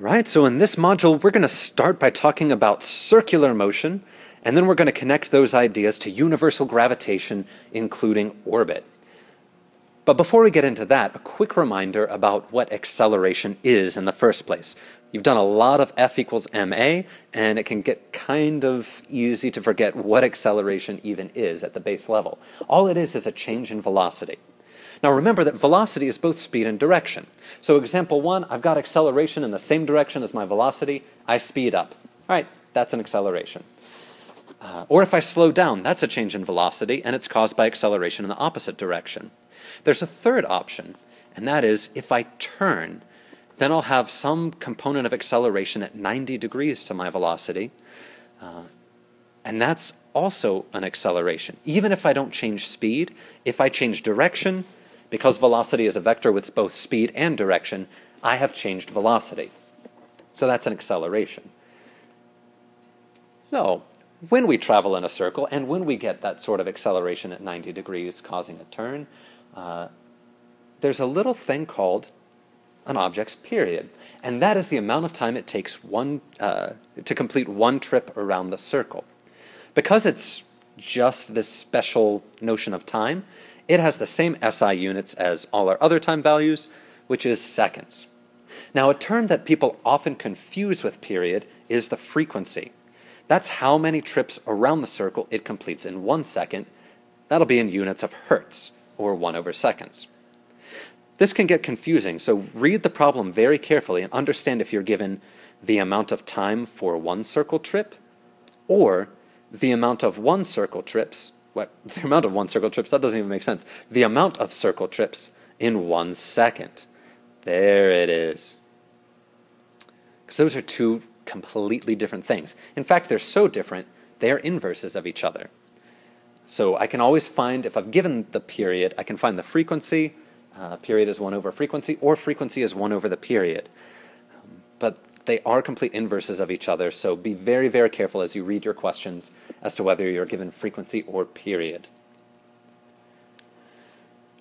Right, so in this module, we're going to start by talking about circular motion, and then we're going to connect those ideas to universal gravitation, including orbit. But before we get into that, a quick reminder about what acceleration is in the first place. You've done a lot of F equals ma, and it can get kind of easy to forget what acceleration even is at the base level. All it is is a change in velocity. Now remember that velocity is both speed and direction. So example one, I've got acceleration in the same direction as my velocity, I speed up. All right, that's an acceleration. Uh, or if I slow down, that's a change in velocity, and it's caused by acceleration in the opposite direction. There's a third option, and that is if I turn, then I'll have some component of acceleration at 90 degrees to my velocity, uh, and that's also an acceleration. Even if I don't change speed, if I change direction, because velocity is a vector with both speed and direction, I have changed velocity. So that's an acceleration. So, when we travel in a circle and when we get that sort of acceleration at 90 degrees causing a turn, uh, there's a little thing called an object's period. And that is the amount of time it takes one, uh, to complete one trip around the circle. Because it's just this special notion of time, it has the same SI units as all our other time values, which is seconds. Now, a term that people often confuse with period is the frequency. That's how many trips around the circle it completes in one second. That'll be in units of hertz, or 1 over seconds. This can get confusing, so read the problem very carefully and understand if you're given the amount of time for one circle trip, or the amount of one circle trips what the amount of one circle trips that doesn't even make sense. The amount of circle trips in one second. There it is. Because those are two completely different things. In fact they're so different they are inverses of each other. So i can always find if i've given the period i can find the frequency uh, period is 1 over frequency or frequency is 1 over the period. But they are complete inverses of each other, so be very, very careful as you read your questions as to whether you're given frequency or period.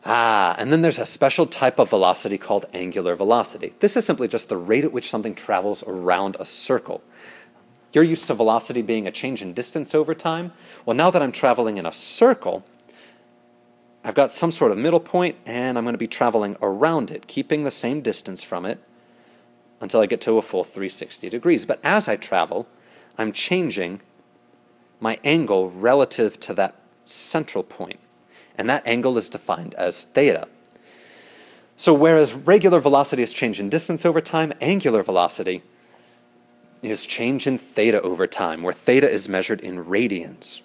Ah, and then there's a special type of velocity called angular velocity. This is simply just the rate at which something travels around a circle. You're used to velocity being a change in distance over time. Well, now that I'm traveling in a circle, I've got some sort of middle point, and I'm going to be traveling around it, keeping the same distance from it, until I get to a full 360 degrees. But as I travel, I'm changing my angle relative to that central point. And that angle is defined as theta. So whereas regular velocity is change in distance over time, angular velocity is change in theta over time, where theta is measured in radians.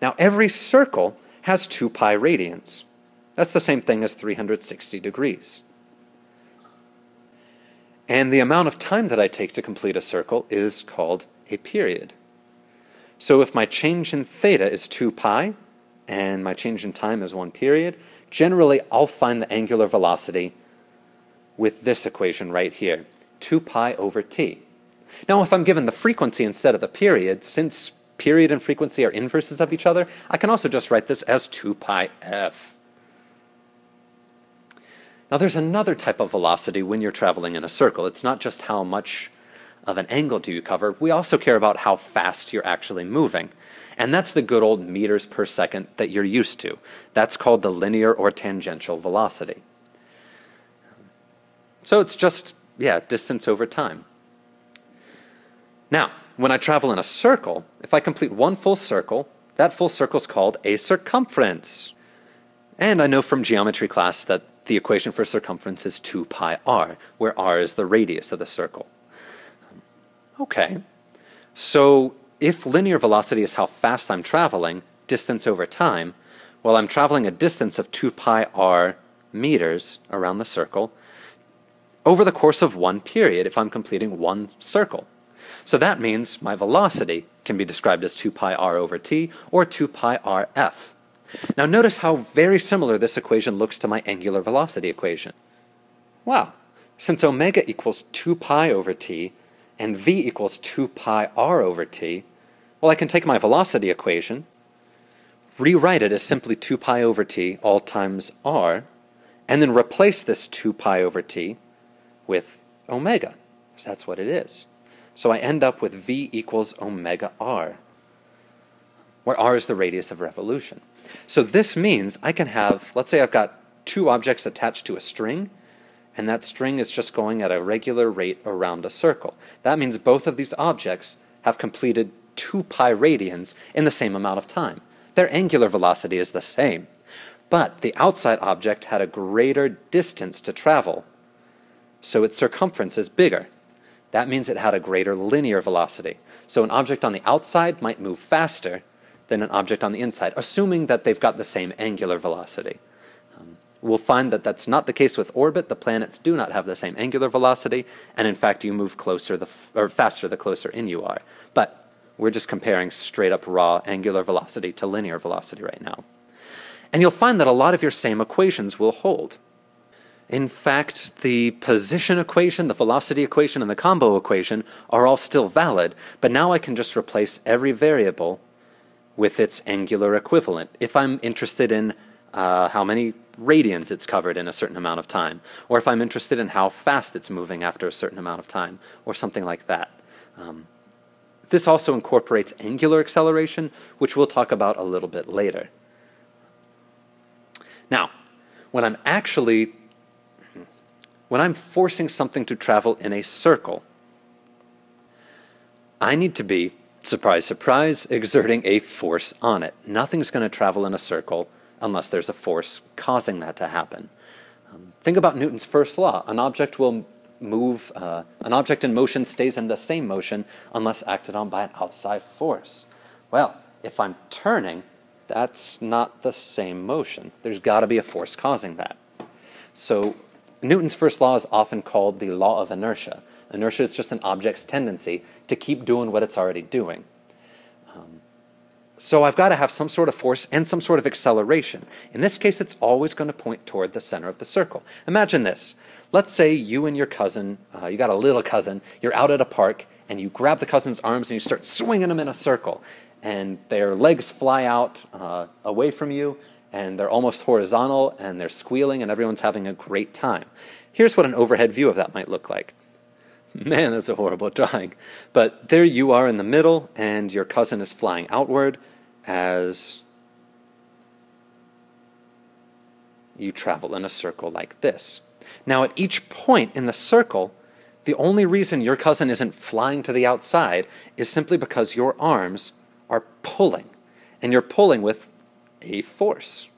Now every circle has 2 pi radians. That's the same thing as 360 degrees. And the amount of time that I take to complete a circle is called a period. So if my change in theta is 2 pi, and my change in time is 1 period, generally I'll find the angular velocity with this equation right here, 2 pi over t. Now if I'm given the frequency instead of the period, since period and frequency are inverses of each other, I can also just write this as 2 pi f. Now, there's another type of velocity when you're traveling in a circle. It's not just how much of an angle do you cover, we also care about how fast you're actually moving. And that's the good old meters per second that you're used to. That's called the linear or tangential velocity. So it's just, yeah, distance over time. Now, when I travel in a circle, if I complete one full circle, that full circle is called a circumference. And I know from geometry class that the equation for circumference is 2 pi r, where r is the radius of the circle. Um, okay, so if linear velocity is how fast I'm traveling, distance over time, well, I'm traveling a distance of 2 pi r meters around the circle over the course of one period if I'm completing one circle. So that means my velocity can be described as 2 pi r over t or 2 pi r f. Now notice how very similar this equation looks to my angular velocity equation. Wow, since omega equals 2 pi over t and v equals 2 pi r over t, well, I can take my velocity equation, rewrite it as simply 2 pi over t all times r, and then replace this 2 pi over t with omega. because that's what it is. So I end up with v equals omega r, where r is the radius of revolution. So this means I can have, let's say I've got two objects attached to a string, and that string is just going at a regular rate around a circle. That means both of these objects have completed 2 pi radians in the same amount of time. Their angular velocity is the same. But the outside object had a greater distance to travel, so its circumference is bigger. That means it had a greater linear velocity. So an object on the outside might move faster than an object on the inside, assuming that they've got the same angular velocity. Um, we'll find that that's not the case with orbit. The planets do not have the same angular velocity, and in fact, you move closer the f- or faster the closer in you are. But we're just comparing straight up raw angular velocity to linear velocity right now. And you'll find that a lot of your same equations will hold. In fact, the position equation, the velocity equation, and the combo equation are all still valid, but now I can just replace every variable with its angular equivalent. If I'm interested in uh, how many radians it's covered in a certain amount of time, or if I'm interested in how fast it's moving after a certain amount of time, or something like that. Um, this also incorporates angular acceleration, which we'll talk about a little bit later. Now, when I'm actually when I'm forcing something to travel in a circle, I need to be, surprise, surprise, exerting a force on it. Nothing's going to travel in a circle unless there's a force causing that to happen. Um, think about Newton's first law. An object will move, uh, an object in motion stays in the same motion unless acted on by an outside force. Well, if I'm turning, that's not the same motion. There's got to be a force causing that. So Newton's first law is often called the law of inertia. Inertia is just an object's tendency to keep doing what it's already doing. Um, so I've got to have some sort of force and some sort of acceleration. In this case, it's always going to point toward the center of the circle. Imagine this. Let's say you and your cousin, uh, you got a little cousin, you're out at a park, and you grab the cousin's arms and you start swinging them in a circle. And their legs fly out uh, away from you, and they're almost horizontal and they're squealing and everyone's having a great time. Here's what an overhead view of that might look like. Man, that's a horrible drawing. But there you are in the middle, and your cousin is flying outward as you travel in a circle like this. Now, at each point in the circle, the only reason your cousin isn't flying to the outside is simply because your arms are pulling, and you're pulling with a force.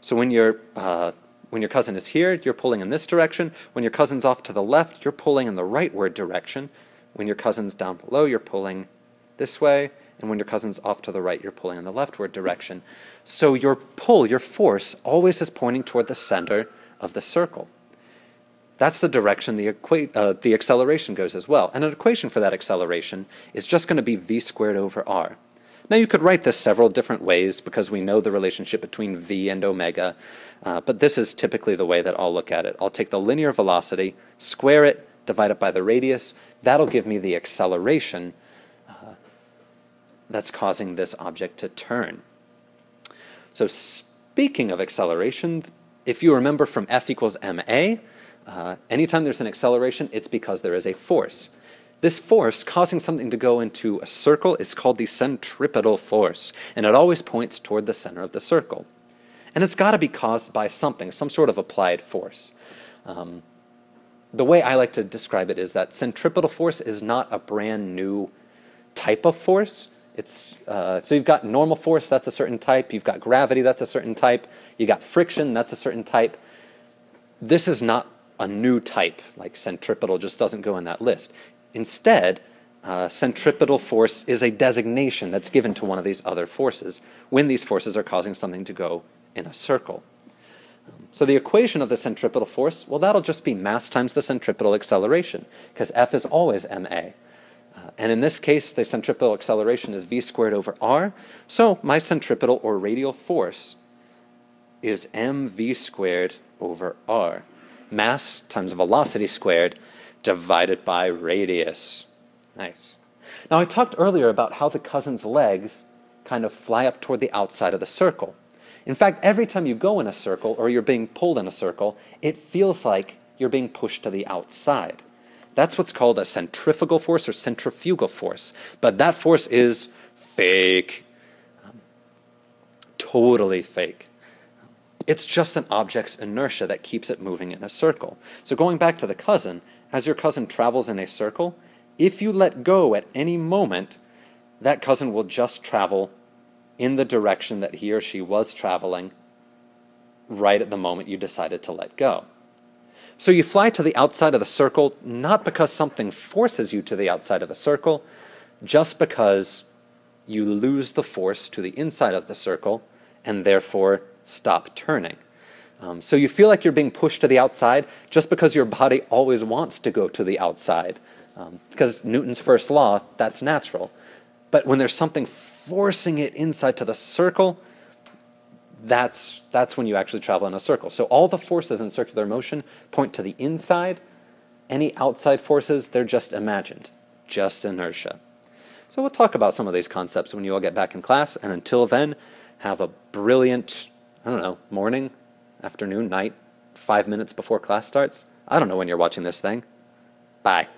So when your uh, when your cousin is here, you're pulling in this direction. When your cousin's off to the left, you're pulling in the rightward direction. When your cousin's down below, you're pulling this way. And when your cousin's off to the right, you're pulling in the leftward direction. So your pull, your force, always is pointing toward the center of the circle. That's the direction the, uh, the acceleration goes as well. And an equation for that acceleration is just going to be v squared over r. Now, you could write this several different ways because we know the relationship between v and omega, uh, but this is typically the way that I'll look at it. I'll take the linear velocity, square it, divide it by the radius. That'll give me the acceleration uh, that's causing this object to turn. So, speaking of acceleration, if you remember from F equals ma, uh, anytime there's an acceleration, it's because there is a force. This force causing something to go into a circle is called the centripetal force, and it always points toward the center of the circle. And it's got to be caused by something, some sort of applied force. Um, the way I like to describe it is that centripetal force is not a brand new type of force. It's uh, so you've got normal force, that's a certain type. You've got gravity, that's a certain type. You got friction, that's a certain type. This is not a new type. Like centripetal just doesn't go in that list. Instead, uh, centripetal force is a designation that's given to one of these other forces when these forces are causing something to go in a circle. So the equation of the centripetal force, well, that'll just be mass times the centripetal acceleration, because F is always ma. Uh, and in this case, the centripetal acceleration is v squared over r. So my centripetal or radial force is mv squared over r. Mass times velocity squared divided by radius. Nice. Now, I talked earlier about how the cousin's legs kind of fly up toward the outside of the circle. In fact, every time you go in a circle or you're being pulled in a circle, it feels like you're being pushed to the outside. That's what's called a centrifugal force or centrifugal force. But that force is fake. Um, totally fake. It's just an object's inertia that keeps it moving in a circle. So going back to the cousin, as your cousin travels in a circle, if you let go at any moment, that cousin will just travel in the direction that he or she was traveling right at the moment you decided to let go. So you fly to the outside of the circle not because something forces you to the outside of the circle, just because you lose the force to the inside of the circle and therefore stop turning. Um, so you feel like you're being pushed to the outside just because your body always wants to go to the outside. Um, because Newton's first law, that's natural. But when there's something forcing it inside to the circle, that's, that's when you actually travel in a circle. So all the forces in circular motion point to the inside. Any outside forces, they're just imagined, just inertia. So we'll talk about some of these concepts when you all get back in class. And until then, have a brilliant, I don't know, morning, afternoon, night, five minutes before class starts. I don't know when you're watching this thing. Bye.